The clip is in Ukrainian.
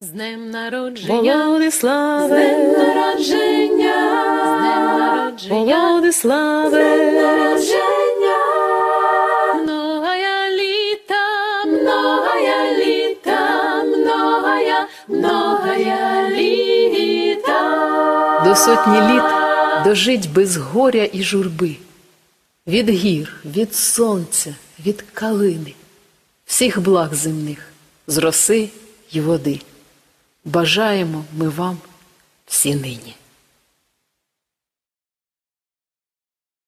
З днем народження, Володиславе, з днем народження, з днем народження, Володиславе, народження. Многая літа, многая літа, многая, многая літа. до сотні літ дожить без горя і журби, від гір, від сонця, від калини, всіх благ земних, з роси й води. Бажаємо ми вам всі нині.